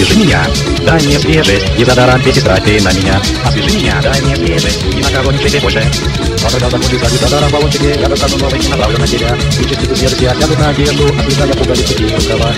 Освежи меня. Дай мне свежесть, и дезодорант и тетрадь на меня. Освежи меня, дай мне свежесть, ни на кого не шейте больше. Но когда закончится дезодорант в баллончике, я достану новый и направлю на тебя. И частицы свежести осядут на одежду, отрезая пуговицы и рукава.